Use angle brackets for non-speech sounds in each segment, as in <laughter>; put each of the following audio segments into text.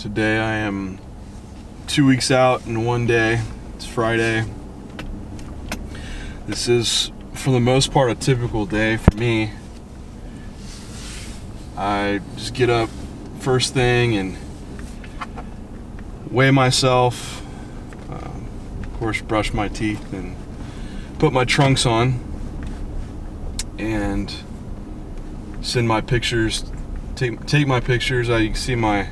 Today I am two weeks out in one day. It's Friday. This is, for the most part, a typical day for me. I just get up first thing and weigh myself, um, of course, brush my teeth and put my trunks on and send my pictures take take my pictures I you can see my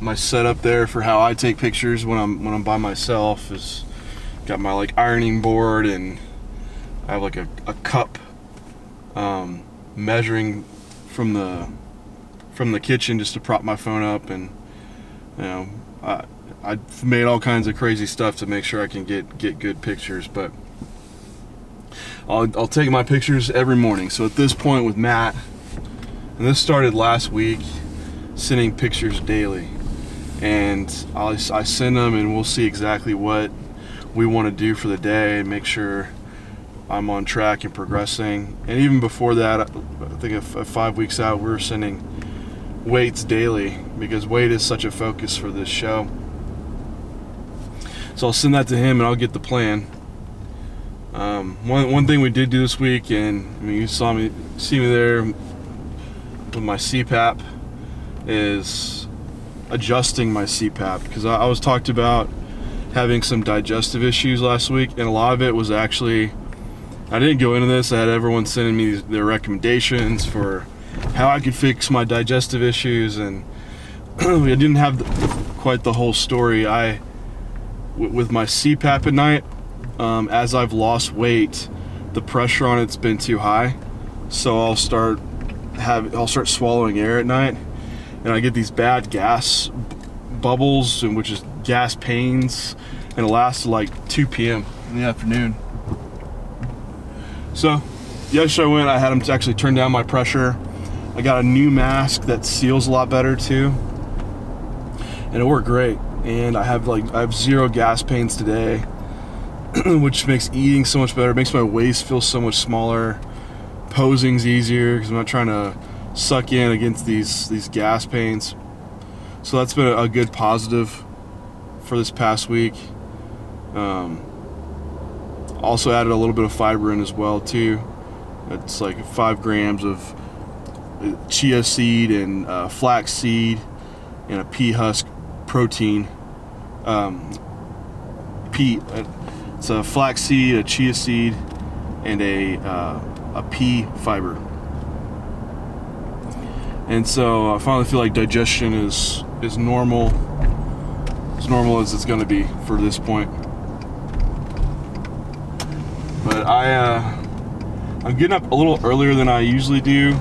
my setup there for how I take pictures when I'm when I'm by myself is got my like ironing board and I have like a, a cup um, measuring from the from the kitchen just to prop my phone up and you know I I've made all kinds of crazy stuff to make sure I can get get good pictures but I'll, I'll take my pictures every morning. So at this point with Matt and this started last week sending pictures daily and I'll, I send them and we'll see exactly what we want to do for the day and make sure I'm on track and progressing. And even before that I think if five weeks out we are sending weights daily because weight is such a focus for this show. So I'll send that to him and I'll get the plan. Um, one, one thing we did do this week and I mean you saw me see me there with my CPAP is adjusting my CPAP because I, I, was talked about having some digestive issues last week and a lot of it was actually I didn't go into this I had everyone sending me their recommendations for how I could fix my digestive issues and <clears throat> I didn't have the, quite the whole story. I with my CPAP at night um, as I've lost weight the pressure on it's been too high so I'll start have I'll start swallowing air at night, and I get these bad gas bubbles, and which is gas pains, and it lasts like 2 p.m. in the afternoon. So yesterday I went, I had them to actually turn down my pressure. I got a new mask that seals a lot better too, and it worked great. And I have like I have zero gas pains today, <clears throat> which makes eating so much better. It makes my waist feel so much smaller posing's easier because I'm not trying to suck in against these these gas pains. So that's been a good positive for this past week. Um, also added a little bit of fiber in as well too. It's like five grams of uh, chia seed and uh, flax seed and a pea husk protein. Um, pea, uh, it's a flax seed, a chia seed, and a uh, a pea fiber. And so I finally feel like digestion is is normal, as normal as it's going to be for this point. But I, uh, I'm getting up a little earlier than I usually do.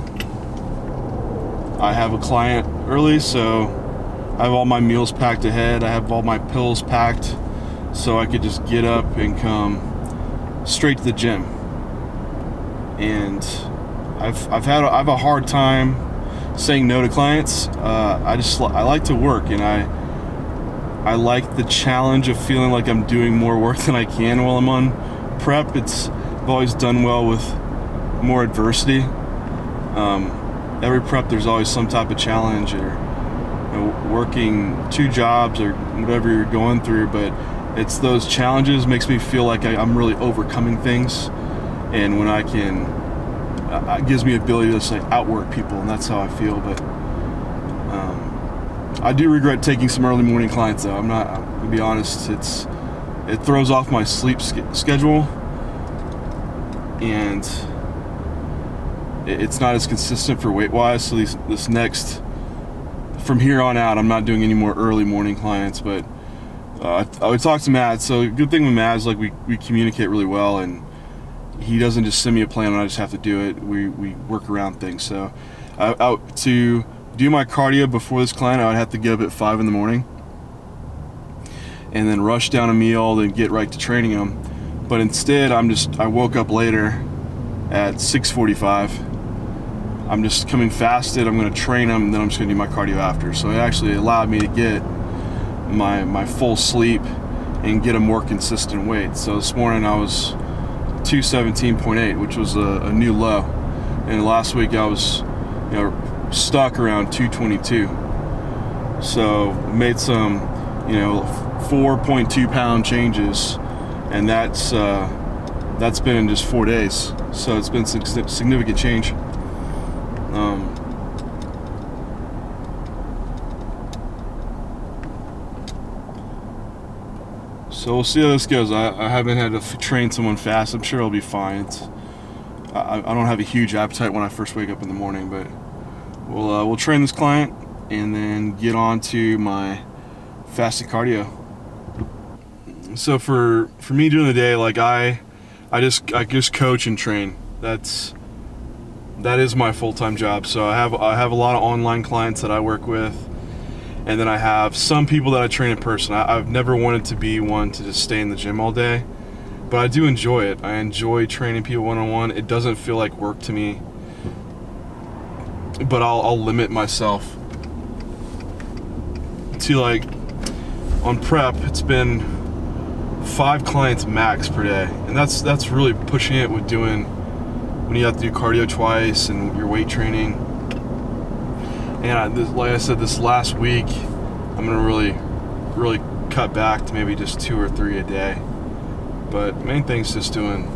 I have a client early, so I have all my meals packed ahead. I have all my pills packed, so I could just get up and come straight to the gym and I've, I've had a, I have a hard time saying no to clients. Uh, I just I like to work and I I like the challenge of feeling like I'm doing more work than I can while I'm on prep. It's I've always done well with more adversity. Um, every prep there's always some type of challenge or you know, working two jobs or whatever you're going through, but it's those challenges makes me feel like I, I'm really overcoming things and when I can, uh, it gives me ability to like outwork people, and that's how I feel. But um, I do regret taking some early morning clients, though. I'm not. To be honest, it's it throws off my sleep schedule, and it's not as consistent for weight wise. So these, this next, from here on out, I'm not doing any more early morning clients, but. Uh, I, I would talk to Matt. So good thing with Matt is like we, we communicate really well, and he doesn't just send me a plan and I just have to do it. We, we work around things. So I, I, to do my cardio before this client, I would have to get up at 5 in the morning and then rush down a meal, then get right to training him. But instead, I'm just, I woke up later at 6.45. I'm just coming fasted, I'm gonna train him, and then I'm just gonna do my cardio after. So it actually allowed me to get my, my full sleep and get a more consistent weight. So this morning I was 217.8, which was a, a, new low. And last week I was, you know, stuck around 222. So made some, you know, 4.2 pound changes, and that's uh, that's been in just four days. So it's been significant change. Um, so we'll see how this goes. I, I haven't had to train someone fast. I'm sure I'll be fine. I, I don't have a huge appetite when I first wake up in the morning, but we'll uh, we'll train this client and then get on to my fasted cardio. So for for me during the day, like I I just I just coach and train. That's that is my full-time job. So I have I have a lot of online clients that I work with, and then I have some people that I train in person. I, I've never wanted to be one to just stay in the gym all day, but I do enjoy it. I enjoy training people one-on-one. It doesn't feel like work to me, but I'll, I'll limit myself to like on prep. It's been five clients max per day, and that's that's really pushing it with doing when you have to do cardio twice and your weight training. And I, this, like I said, this last week, I'm gonna really, really cut back to maybe just two or three a day. But main thing is just doing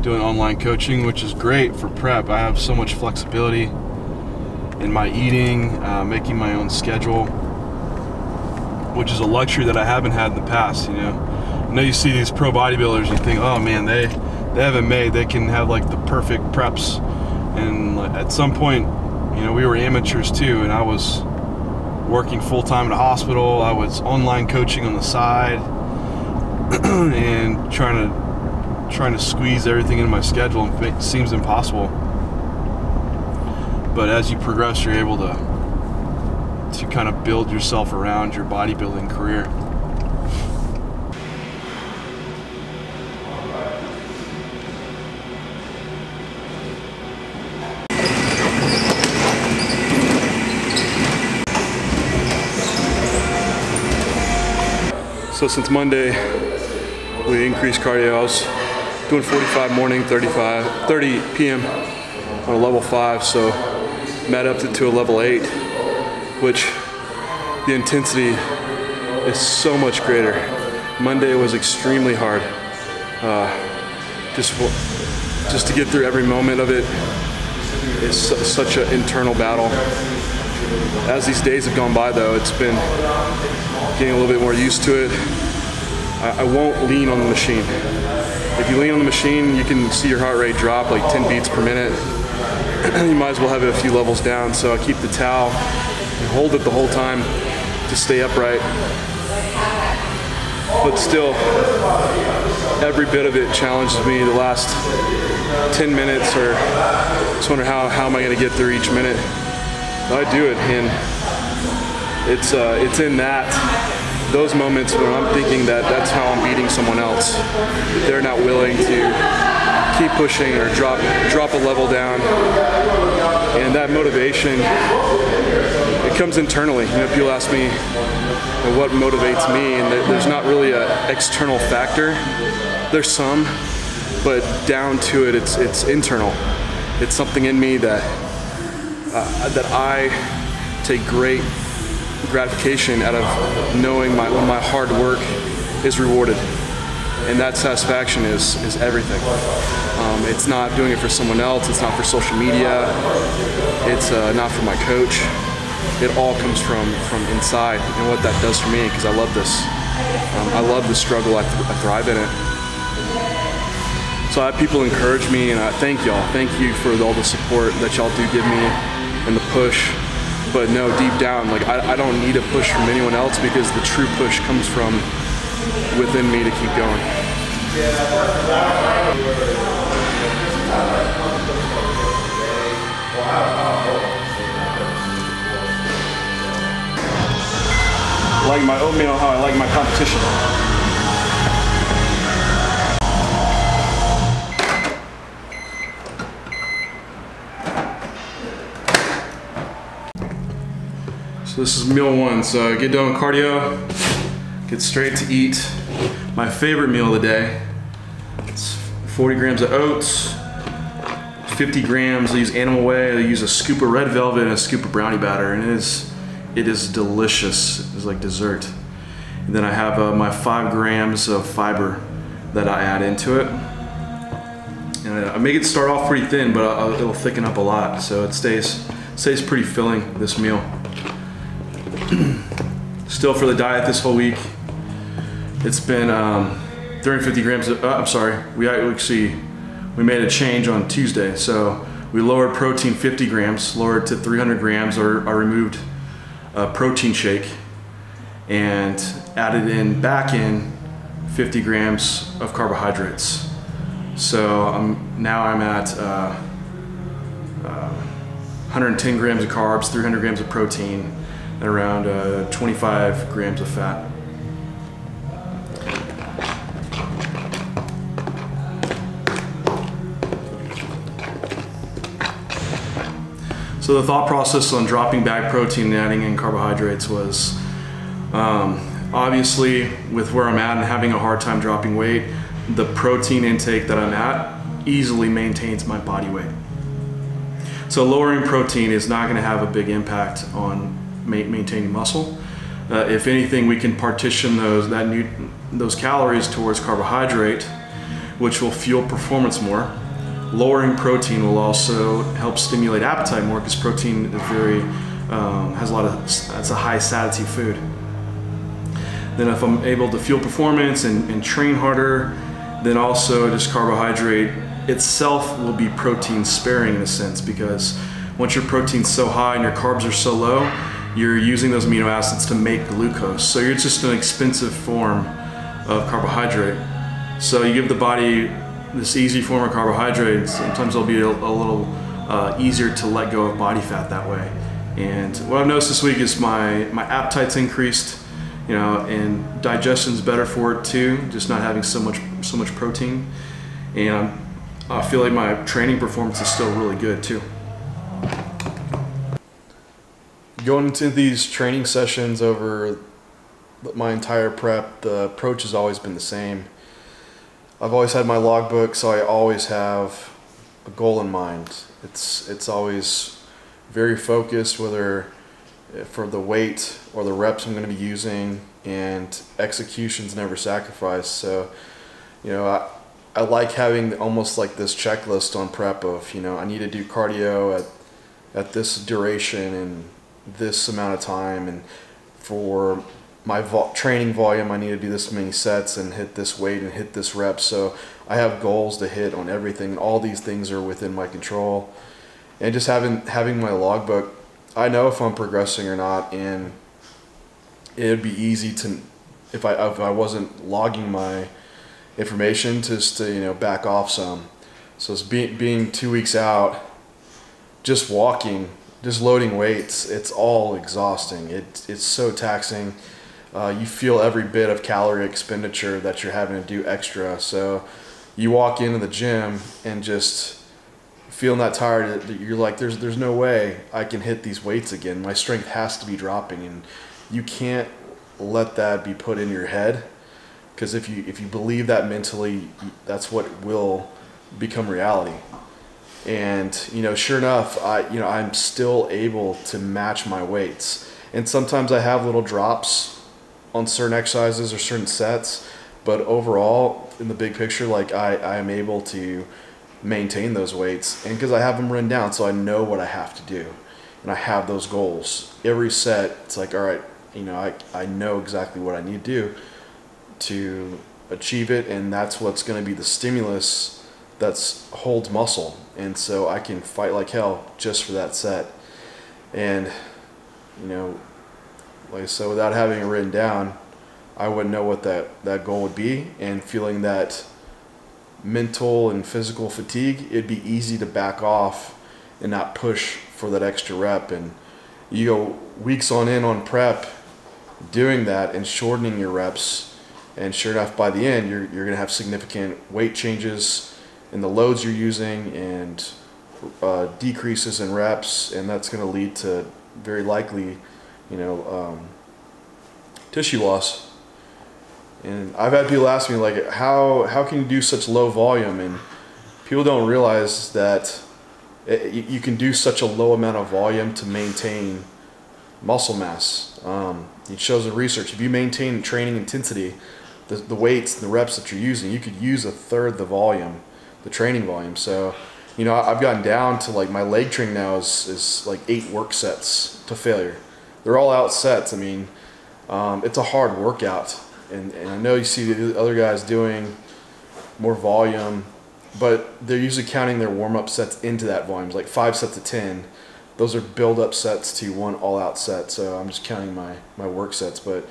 doing online coaching, which is great for prep. I have so much flexibility in my eating, uh, making my own schedule, which is a luxury that I haven't had in the past. You know, I know you see these pro bodybuilders, you think, oh man, they they haven't made, they can have like the perfect preps. And at some point, you know, we were amateurs too, and I was working full time at a hospital. I was online coaching on the side, <clears throat> and trying to trying to squeeze everything in my schedule, and it seems impossible. But as you progress, you're able to to kind of build yourself around your bodybuilding career. So since Monday, we increased cardio. I was doing 45 morning, 35, 30 p.m. on a level five. So met up to to a level eight, which the intensity is so much greater. Monday was extremely hard. Uh, just just to get through every moment of it is such an internal battle. As these days have gone by, though, it's been getting a little bit more used to it. I, I won't lean on the machine. If you lean on the machine, you can see your heart rate drop like 10 beats per minute. <clears throat> you might as well have it a few levels down. So I keep the towel and hold it the whole time to stay upright. But still, every bit of it challenges me the last 10 minutes or just wonder how, how am I going to get through each minute. I do it and it's uh, it's in that those moments when I'm thinking that that's how I'm beating someone else. They're not willing to keep pushing or drop drop a level down, and that motivation it comes internally. You know, people ask me what motivates me, and there's not really an external factor. There's some, but down to it, it's it's internal. It's something in me that uh, that I take great gratification out of knowing my, when my hard work is rewarded. And that satisfaction is, is everything. Um, it's not doing it for someone else, it's not for social media, it's uh, not for my coach. It all comes from, from inside and what that does for me because I love this. Um, I love the struggle, I, th I thrive in it. So I have people encourage me and I thank y'all. Thank you for all the support that y'all do give me and the push but no, deep down, like I, I don't need a push from anyone else because the true push comes from within me to keep going. like my oatmeal how I like my competition. So this is meal one. So get done with cardio, get straight to eat. My favorite meal of the day. It's 40 grams of oats, 50 grams, I use Animal Whey, I use a scoop of red velvet and a scoop of brownie batter. And it is it is delicious. It's like dessert. And then I have uh, my five grams of fiber that I add into it. And I make it start off pretty thin, but I'll, it'll thicken up a lot, so it stays stays pretty filling this meal. Still for the diet this whole week, it's been um, 350 grams. Of, uh, I'm sorry, we actually we made a change on Tuesday, so we lowered protein 50 grams, lowered to 300 grams, or I removed a protein shake and added in back in 50 grams of carbohydrates. So I'm, now I'm at uh, uh, 110 grams of carbs, 300 grams of protein, and around uh, 25 grams of fat. So the thought process on dropping back protein and adding in carbohydrates was um, obviously with where I'm at and having a hard time dropping weight, the protein intake that I'm at easily maintains my body weight. So lowering protein is not going to have a big impact on maintaining muscle. Uh, if anything, we can partition those that new, those calories towards carbohydrate, which will fuel performance more lowering protein will also help stimulate appetite more because protein is very um, has a lot of it's a high satiety food. Then if I'm able to fuel performance and, and train harder, then also just carbohydrate itself will be protein sparing in a sense because once your protein's so high and your carbs are so low, you're using those amino acids to make glucose. So you're just an expensive form of carbohydrate. So you give the body this easy form of carbohydrates, sometimes it'll be a, a little uh, easier to let go of body fat that way. And what I've noticed this week is my, my appetite's increased, you know, and digestion's better for it too, just not having so much, so much protein. And I feel like my training performance is still really good too. Going into these training sessions over my entire prep, the approach has always been the same I've always had my logbook, so I always have a goal in mind. It's it's always very focused, whether eh, for the weight or the reps I'm going to be using, and execution's never sacrificed. So, you know, I, I like having almost like this checklist on prep of, you know, I need to do cardio at, at this duration and this amount of time. And for my vo- training volume, I need to do this many sets and hit this weight and hit this rep. So I have goals to hit on everything. All these things are within my control. And just having having my logbook, I know if I'm progressing or not, and it'd be easy to if I if I wasn't logging my information just to you know back off some. So it's being being two weeks out, just walking, just loading weights. It's all exhausting. It it's so taxing uh, you feel every bit of calorie expenditure that you're having to do extra. So you walk into the gym and just feeling that tired that you're like there's there's no way I can hit these weights again. My strength has to be dropping and you can't let that be put in your head because if you if you believe that mentally that's what will become reality. And you know, sure enough, I you know, I'm still able to match my weights. And sometimes I have little drops on certain exercises or certain sets, but overall, in the big picture, like I, I am able to maintain those weights and because I have them written down, so I know what I have to do and I have those goals. Every set, it's like, all right, you know, I, I know exactly what I need to do to achieve it, and that's what's going to be the stimulus that's holds muscle, and so I can fight like hell just for that set. And you know, like so, without having it written down, I wouldn't know what that, that goal would be. And feeling that mental and physical fatigue, it'd be easy to back off and not push for that extra rep. And you go weeks on in on prep doing that and shortening your reps. And sure enough, by the end, you're, you're going to have significant weight changes in the loads you're using and uh, decreases in reps. And that's going to lead to very likely you know, um, tissue loss. And I've had people ask me like, how how can you do such low volume? And people don't realize that it, you can do such a low amount of volume to maintain muscle mass. Um, it shows in research if you maintain training intensity, the, the weights and the reps that you're using, you could use a third the volume, the training volume. So, you know, I've gotten down to like my leg training now is, is like eight work sets to failure. They're all out sets. I mean, um, it's a hard workout. And, and I know you see the other guys doing more volume, but they're usually counting their warm up sets into that volume, like five sets of 10 those are build up sets to one all out set. So I'm just counting my, my work sets. But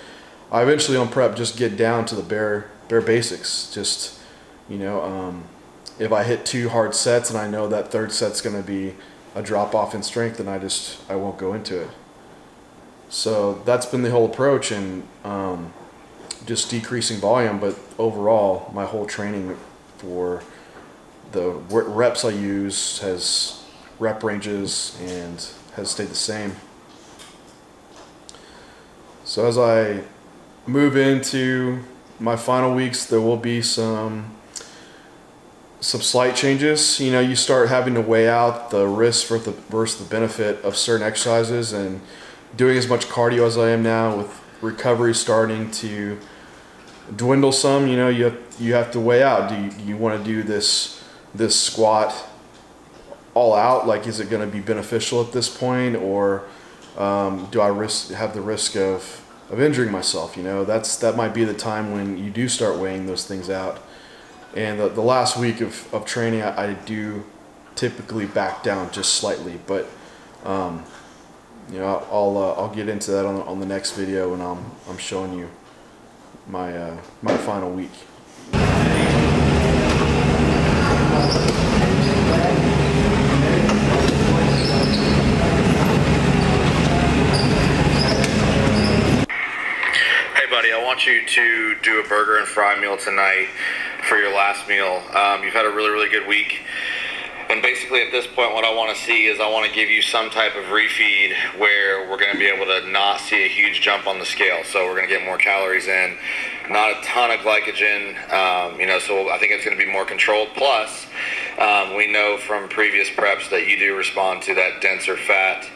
I eventually on prep just get down to the bare bare basics. Just you know, um, if I hit two hard sets and I know that third set's going to be a drop off in strength, then I just I won't go into it. So that's been the whole approach and um, just decreasing volume. But overall, my whole training for the reps I use has rep ranges and has stayed the same. So as I move into my final weeks, there will be some some slight changes. You know, you start having to weigh out the risk for the versus the benefit of certain exercises, and doing as much cardio as I am now, with recovery starting to dwindle some. You know, you have, you have to weigh out. Do you, you want to do this this squat all out? Like, is it going to be beneficial at this point, or um, do I risk have the risk of of injuring myself? You know, that's that might be the time when you do start weighing those things out. And the, the last week of, of training, I, I do typically back down just slightly, but um, you know, I'll uh, I'll get into that on, on the next video when I'm I'm showing you my uh, my final week. Want you to do a burger and fry meal tonight for your last meal. Um, you've had a really, really good week. And basically, at this point, what I want to see is I want to give you some type of refeed where we're going to be able to not see a huge jump on the scale. So we're going to get more calories in, not a ton of glycogen. Um, you know, so I think it's going to be more controlled. Plus, um, we know from previous preps that you do respond to that denser fat,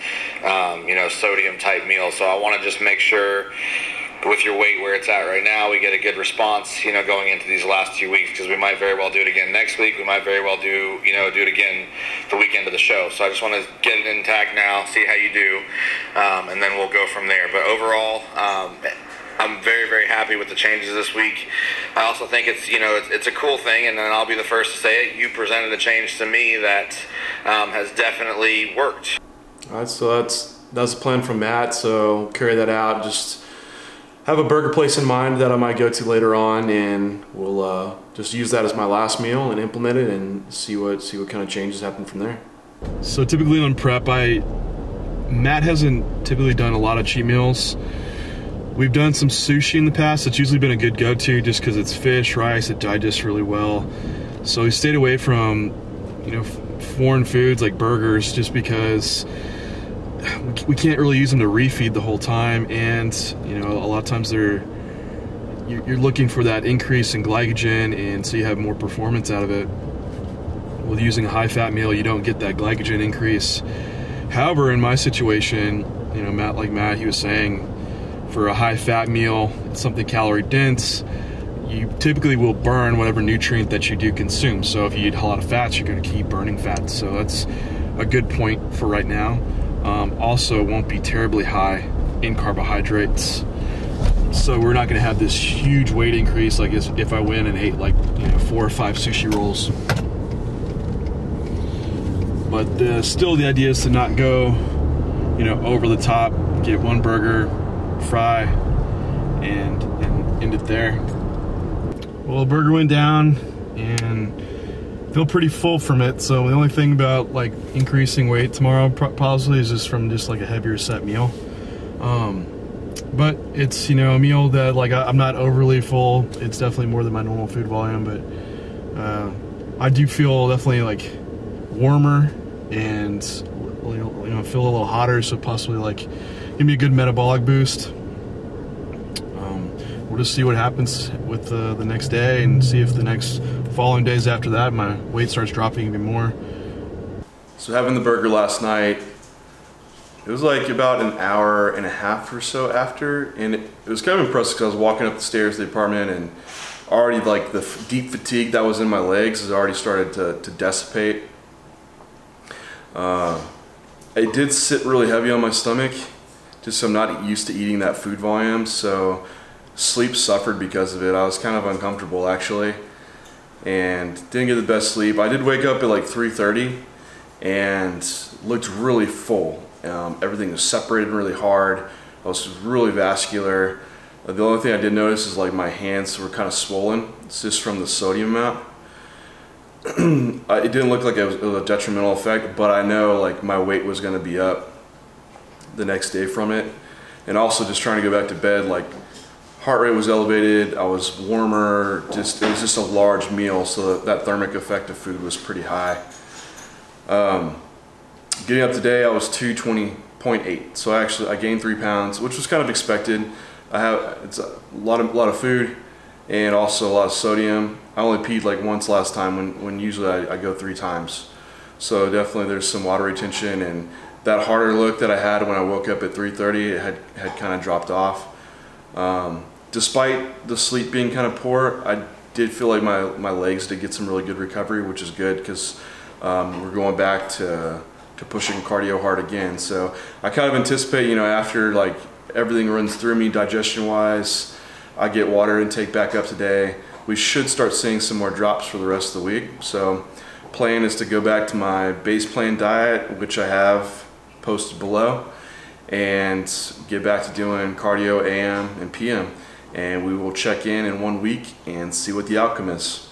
um, you know, sodium type meal. So I want to just make sure with your weight where it's at right now, we get a good response, you know, going into these last two weeks because we might very well do it again next week. We might very well do, you know, do it again the weekend of the show. So I just want to get it intact now, see how you do, um, and then we'll go from there. But overall, um, I'm very, very happy with the changes this week. I also think it's, you know, it's, it's, a cool thing, and then I'll be the first to say it. You presented a change to me that um, has definitely worked. All right, so that's that's the plan from Matt. So carry that out. Just have a burger place in mind that I might go to later on, and we'll uh, just use that as my last meal and implement it and see what see what kind of changes happen from there. So typically on prep, I Matt hasn't typically done a lot of cheat meals. We've done some sushi in the past. It's usually been a good go-to just because it's fish, rice, it digests really well. So we stayed away from, you know, foreign foods like burgers just because we can't really use them to refeed the whole time, and you know a lot of times they're you're looking for that increase in glycogen, and so you have more performance out of it. With using a high-fat meal, you don't get that glycogen increase. However, in my situation, you know, Matt, like Matt, he was saying, for a high-fat meal, it's something calorie dense. You typically will burn whatever nutrient that you do consume. So if you eat a lot of fats, you're going to keep burning fat. So that's a good point for right now. Um, also, won't be terribly high in carbohydrates. So we're not going to have this huge weight increase like if I went and ate like you know four or five sushi rolls. But uh, still, the idea is to not go, you know, over the top. Get one burger, fry, and and end it there. Well, the burger went down, feel pretty full from it. So the only thing about like increasing weight tomorrow possibly is just from just like a heavier set meal. Um, but it's you know a meal that like I, am not overly full. It's definitely more than my normal food volume, but uh, I do feel definitely like warmer and you know feel a little hotter. So possibly like give me a good metabolic boost we'll just see what happens with uh, the next day and see if the next following days after that my weight starts dropping even more. So having the burger last night, It was like about an hour and a half or so after, and it, was kind of impressive because I was walking up the stairs to the apartment and already like the deep fatigue that was in my legs has already started to, to dissipate. Uh, it did sit really heavy on my stomach, just so I'm not used to eating that food volume. So sleep suffered because of it. I was kind of uncomfortable actually, and didn't get the best sleep. I did wake up at like 3:30, and looked really full. Um, everything was separated really hard. I was really vascular. Uh, The only thing I did notice is like my hands were kind of swollen. It's just from the sodium amount. <clears throat> Uh, it didn't look like it was, it was a detrimental effect, but I know like my weight was going to be up the next day from it, and also just trying to go back to bed. Like heart rate was elevated. I was warmer. Just it was just a large meal, so that, thermic effect of food was pretty high. Um, getting up today, I was 220.8. So I actually I gained three pounds, which was kind of expected. I have it's a lot of lot of food and also a lot of sodium. I only peed like once last time when, when usually I, I go three times. So definitely there's some water retention and that harder look that I had when I woke up at 3.30 it had, had kind of dropped off. Um, despite the sleep being kind of poor, I did feel like my, my legs did get some really good recovery, which is good because um, we're going back to, to pushing cardio hard again. So I kind of anticipate, you know, after like everything runs through me digestion wise, I get water intake back up today. We should start seeing some more drops for the rest of the week. So plan is to go back to my base plan diet, which I have posted below, and get back to doing cardio AM and PM. And we will check in in one week and see what the outcome is.